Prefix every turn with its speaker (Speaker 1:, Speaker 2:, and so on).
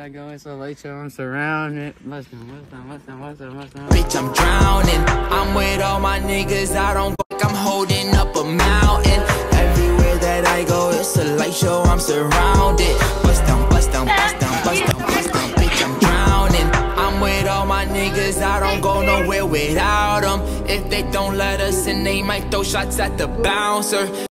Speaker 1: I go, in so late, yo, I'm surrounded. Mustang, Mustang, Mustang, Mustang, Mustang.
Speaker 2: Bitch, I'm drowning. I'm with all my niggas. I don't like I'm holding up a mountain. Everywhere that I go, it's a light show. I'm surrounded. Bust down, bust down, bust down, bust down, bust down. Bitch, I'm drowning. I'm with all my niggas. I don't go nowhere without them. If they don't let us in, they might throw shots at the bouncer.